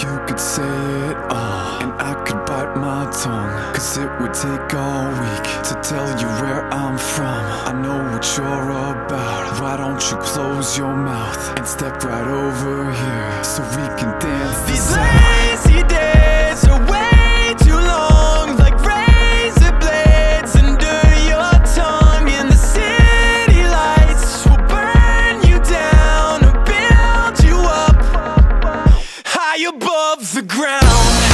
You could say it all, and I could bite my tongue. Cause it would take all week to tell you where I'm from. I know what you're about. Why don't you close your mouth and step right over here so we can the ground.